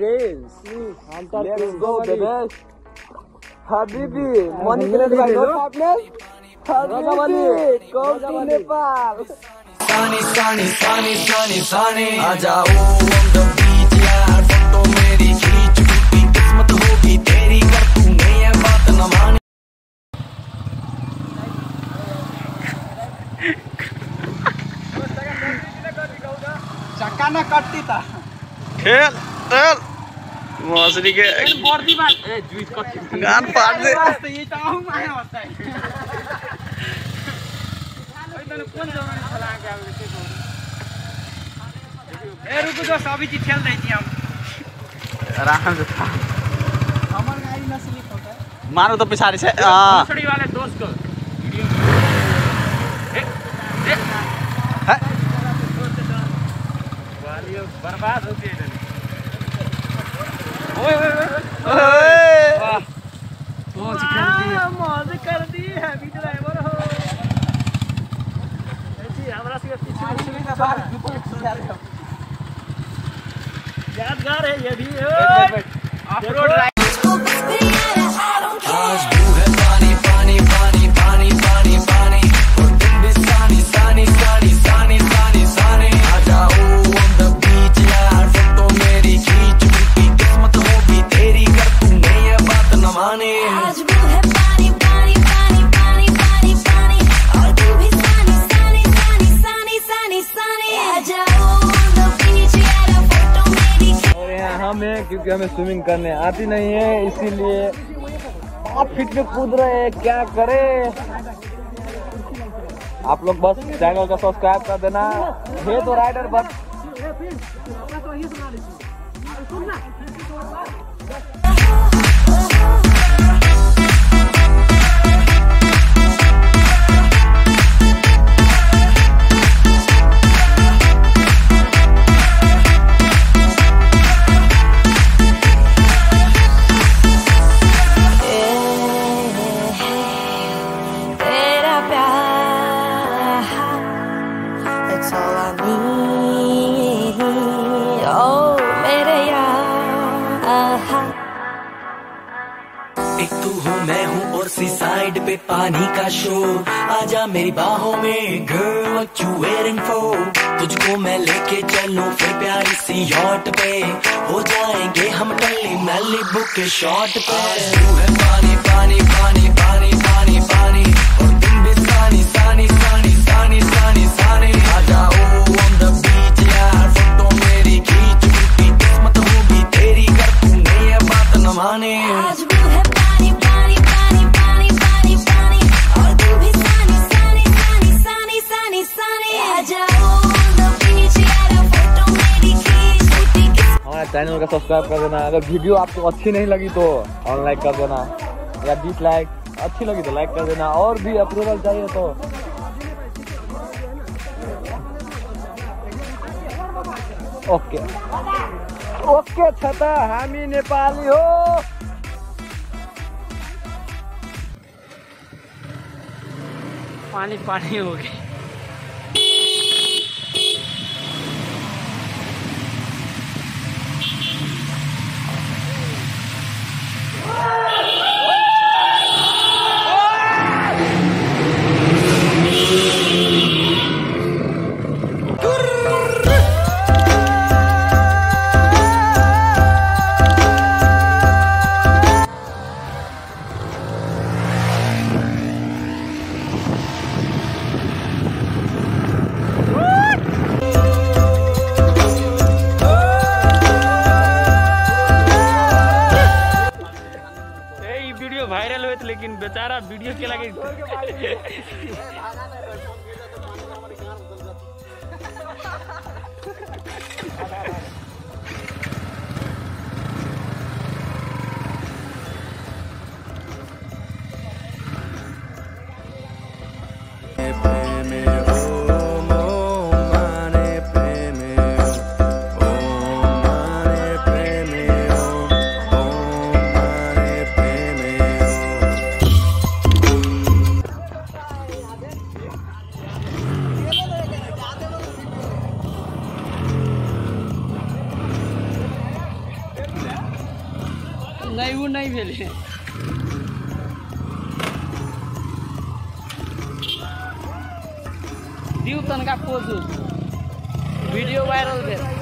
prince. I'm the Let's prince. go, Nobody. baby. Habibi, money created by no partner. Habibi, come to Nepal. Sunny, sunny, sunny, sunny, sunny. आ जाओ on the beach यार photo मेरी खींच टूटी किस्मत होगी तेरी कर तूने ये बात न मानी चक्का न कट्टी त खेल खेल मछली के गान फाड़ दे। ए रुको जो सभी चीज़ खेल दै छी हम। आराम से था। हमर गाड़ी न स्लिप होता मारो तो पिछाड़ी से। हाँ। भोसड़ी वाले दोस्त को। ए, ए, है? वालियो बर्बाद होती है मौज कर दी मौज कर दी हैवी ड्राइवर हो। ऐसी हमरा से पीछे पीछे का बाहर यादगार है ये भी। हैं क्योंकि हमें स्विमिंग करने आती नहीं है, इसीलिए आप फिट में कूद रहे हैं, क्या करें? आप लोग बस चैनल का सब्सक्राइब कर देना। है तो राइडर बस तेरा साइड पे पानी का शो आजा मेरी बाहों में गर्ल for? तुझको मैं लेके चलूँ फिर प्यारी सी यॉट पे। हो जाएँगे हम टल्ली मैली बुक शॉर्ट पे। तू है पानी पानी पानी चैनल का सब्सक्राइब कर देना। अगर वीडियो आपको अच्छी नहीं लगी तो अनलाइक कर देना। या डिसलाइक अच्छी लगी तो लाइक कर देना। और भी अप्रूवल चाहिए तो। ओके। ओके, छता हामी नेपाली हो। पानी पानी हो गई था लेकिन बेचारा वीडियो के लगे नहीं नहीं भेले दिउ तनका पोज वीडियो वायरल भेल।